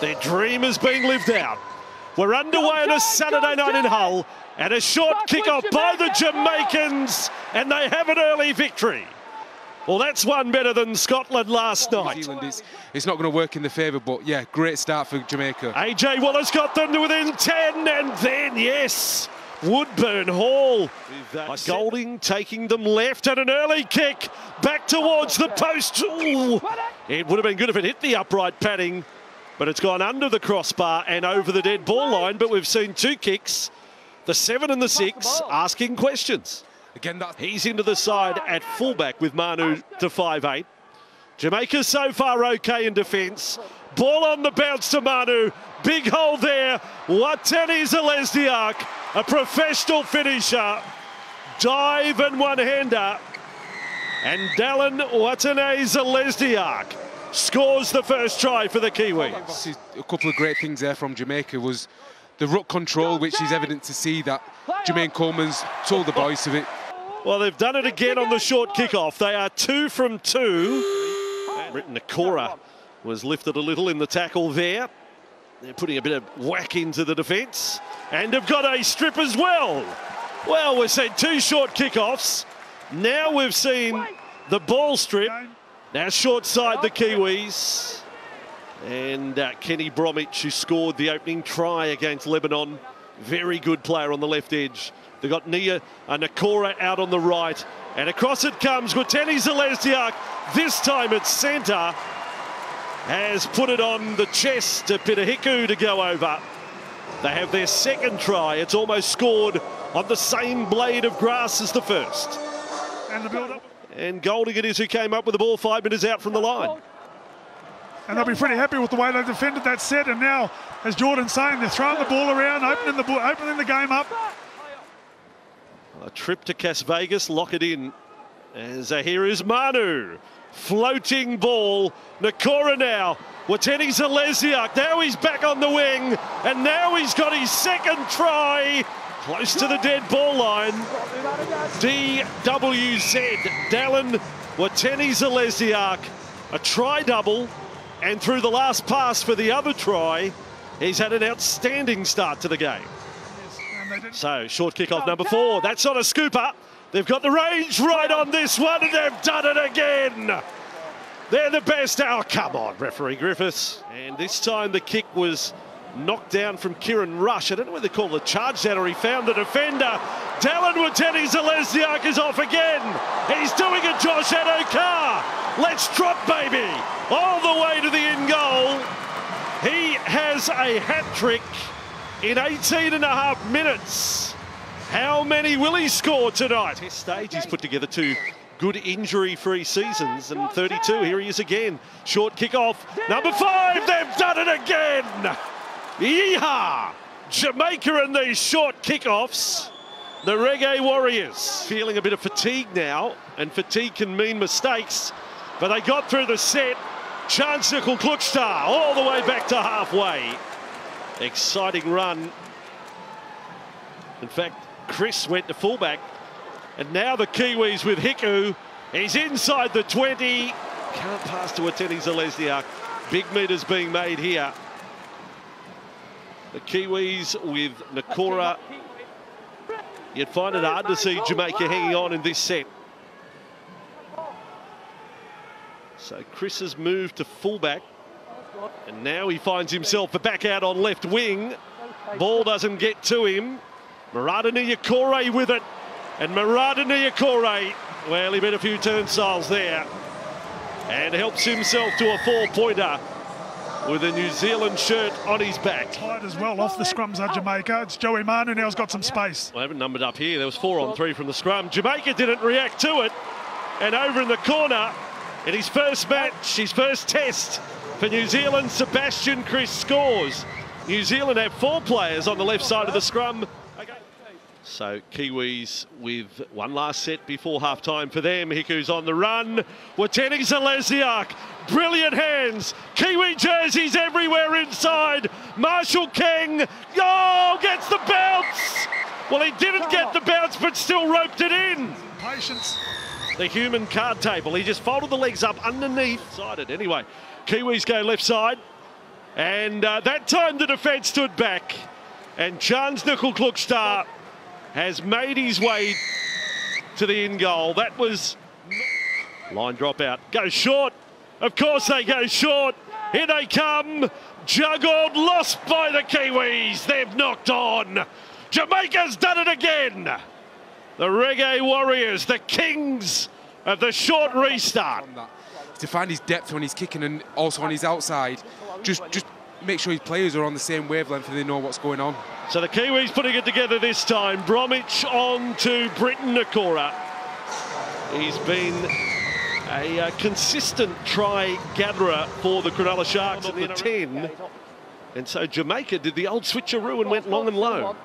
Their dream is being lived out. We're underway on a Saturday night in Hull and a short kick-off by the Jamaicans and they have an early victory. Well, that's one better than Scotland last night. New Zealand is, it's not going to work in the favour, but yeah, great start for Jamaica. AJ Wallace got them to within 10 and then, yes, Woodburn Hall. Golding taking them left and an early kick back towards the post. Ooh. It would have been good if it hit the upright padding, but it's gone under the crossbar and over the dead ball line. But we've seen two kicks, the seven and the six, asking questions. Again, that He's into the side at fullback with Manu to 5'8". Jamaica so far okay in defence. Ball on the bounce to Manu. Big hole there. Watene Zelezniak, a professional finisher. Dive and one-hander. And Dallin Watene Zelezniak scores the first try for the Kiwis. See, a couple of great things there from Jamaica was the ruck control, which is evident to see that Jermaine Coleman's told the boys of it. Well, they've done it again on the short kickoff. They are two from two. Briton Nikora was lifted a little in the tackle there. They're putting a bit of whack into the defence and have got a strip as well. Well, we've seen two short kickoffs. Now we've seen the ball strip. Now short side the Kiwis. And uh, Kenny Bromwich, who scored the opening try against Lebanon. Very good player on the left edge. They've got Nia and Nikora out on the right. And across it comes Watene Zelezniak. This time at centre. Has put it on the chest to Peta Hiku to go over. They have their second try. It's almost scored on the same blade of grass as the first. And the build-up. And Golding it is who came up with the ball five minutes out from the line. And they'll be pretty happy with the way they defended that set. And now, as Jordan's saying, they're throwing the ball around, opening the ball, opening the game up. A trip to Cas Vegas, lock it in. As uh, here is Manu. Floating ball. Nikora now. Watene Zelezniak. Now he's back on the wing. And now he's got his second try. Close to the dead ball line. DWZ. Dallin Watene Zelezniak, A try double. And through the last pass for the other try, he's had an outstanding start to the game. So, short kick-off number four. That's not a scooper. They've got the range right on this one, and they've done it again. They're the best. Oh, come on, referee Griffiths. And this time the kick was knocked down from Kieran Rush. I don't know whether they call the charge that or he found the defender. Dallin Watene Zelezniak is off again. He's doing it, Josh Adokar. Let's drop, baby. All the way to the end goal. He has a hat trick in 18 and a half minutes. How many will he score tonight? Test stage, he's put together two good injury-free seasons, and 32, here he is again. Short kick-off, number five, they've done it again! Yeehaw! Jamaica and these short kick-offs. The Reggae Warriors feeling a bit of fatigue now, and fatigue can mean mistakes, but they got through the set. Charnze Nicoll-Klokstad all the way back to halfway. Exciting run. In fact, Kris went to fullback. And now the Kiwis with Hiku. He's inside the 20. Can't pass to Ateni Zelezniak. Big meters being made here. The Kiwis with Nikora. You'd find it hard to see Jamaica hanging on in this set. So Kris has moved to fullback. And now he finds himself back out on left wing. Ball doesn't get to him. Marata Niukore with it. And Marata Niukore, well, he made a few turnstiles there. And helps himself to a four-pointer with a New Zealand shirt on his back. Tight as well off the scrums are Jamaica. It's Joey Manu now has got some space. I haven't numbered up here. There was four on three from the scrum. Jamaica didn't react to it. And over in the corner, in his first match, his first test for New Zealand, Sebastian Kris scores. New Zealand have four players on the left side of the scrum. So Kiwis with one last set before half time for them. Hiku's on the run. Watene Zelezniak, brilliant hands. Kiwi jerseys everywhere inside. Marshall King, oh, gets the bounce. Well, he didn't get the bounce, but still roped it in. Patience. The human card table. He just folded the legs up underneath. Sided anyway. Kiwis go left side. And uh, that time the defence stood back. And Charnze Nicoll has made his way to the end goal. That was line drop out. Go short. Of course they go short. Here they come. Juggled, lost by the Kiwis. They've knocked on. Jamaica's done it again. The Reggae Warriors, the kings of the short restart. To find his depth when he's kicking and also on his outside, just just make sure his players are on the same wavelength and they know what's going on. So the Kiwis putting it together this time. Bromwich on to Briton Nikora. He's been a uh, consistent try gatherer for the Cronulla Sharks at the 10. And so Jamaica did the old switcheroo and went long and low.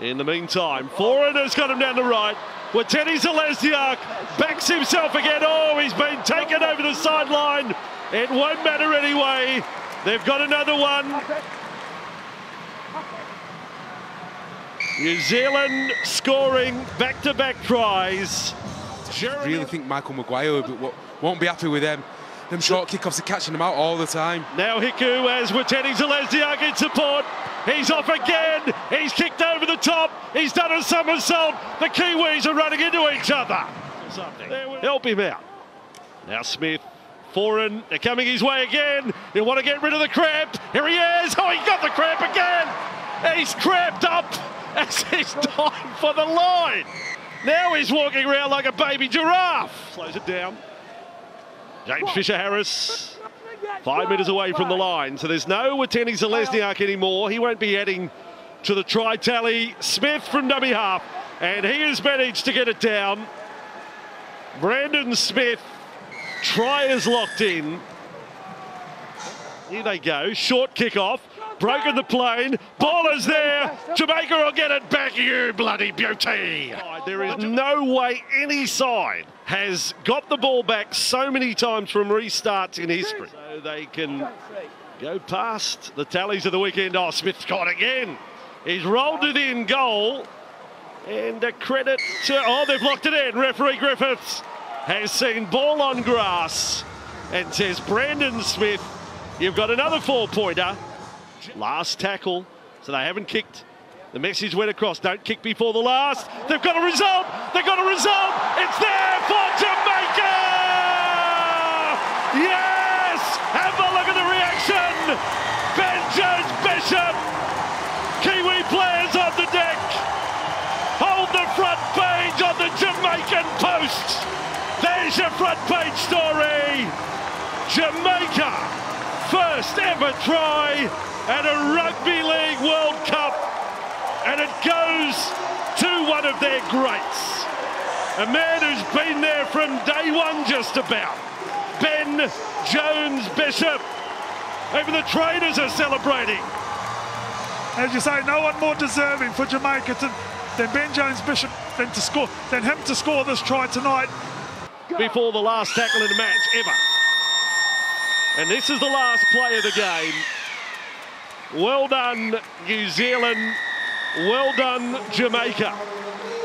In the meantime, Foreigner's got him down the right. Watene Zelezniak backs himself again. Oh, he's been taken over the sideline. It won't matter anyway. They've got another one. New Zealand scoring back-to-back tries. I really think Michael Maguire won't be happy with them. Them short kickoffs are catching them out all the time. Now Hiku as Watene Zelezniak in support. He's off again. He's kicked over the top. He's done a somersault. The Kiwis are running into each other. Help him out. Now Smith, Foran, they're coming his way again. They want to get rid of the cramp. Here he is. Oh, he got the cramp again. He's cramped up as he's diving for the line. Now he's walking around like a baby giraffe. Slows it down. James Fisher Harris, five metres away from the line. So there's no Watene Zelezniak anymore. He won't be heading to the try tally. Smith from dummy half. And he has managed to get it down. Brandon Smith, try is locked in. Here they go. Short kick off. Broken the plane. Ball is there. Jamaica will get it back, you bloody beauty. There is no way any side has got the ball back so many times from restarts in history. So they can go past the tallies of the weekend. Oh, Smith got again. He's rolled it in goal. And a credit to, oh, they've locked it in. Referee Griffiths has seen ball on grass and says, Brandon Smith, you've got another four-pointer. Last tackle, so they haven't kicked. The message went across, don't kick before the last. They've got a result, they've got a result. It's there for Jamaica! Yes! Have a look at the reaction! There's your front page story! Jamaica, first ever try at a Rugby League World Cup. And it goes to one of their greats. A man who's been there from day one just about. Ben Jones Bishop. Even the traders are celebrating. As you say, no one more deserving for Jamaica to, than Ben Jones Bishop than to score than him to score this try tonight. Before the last tackle in the match ever. And this is the last play of the game. Well done, New Zealand. Well done, Jamaica.